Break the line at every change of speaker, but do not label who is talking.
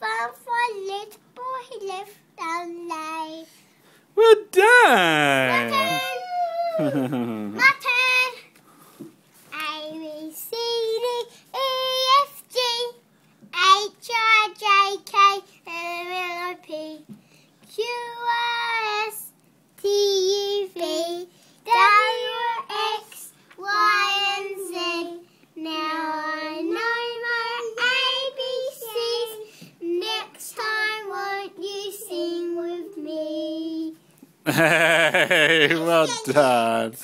one for little boy he lives down lane.
Well done!
Mutton! Mutton! A, B, C, D, E, F, G, H, I, J, K, L, M, N, O, P, Q,
Hey, well done.